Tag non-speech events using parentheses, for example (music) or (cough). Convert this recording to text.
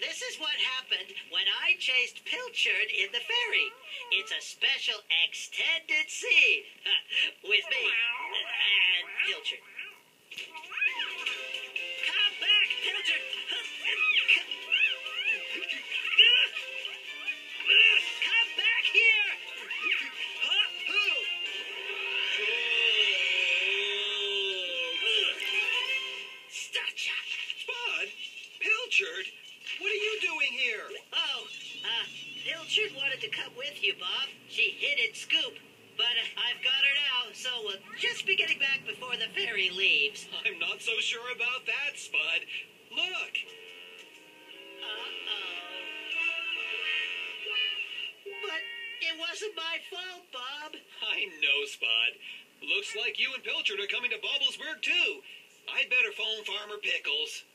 this is what happened when I chased Pilchard in the ferry. It's a special extended scene (laughs) with me and Pilchard. Come back, Pilchard! Come back here! Stotcha! Spud? Pilchard? What are you doing here? Oh, uh, Pilchard wanted to come with you, Bob. She hid at Scoop, but uh, I've got her now, so we'll just be getting back before the ferry leaves. I'm not so sure about that, Spud. Look, Uh-oh. But it wasn't my fault, Bob. I know, Spud. Looks like you and Pilchard are coming to Bobblesburg, too. I'd better phone Farmer Pickles.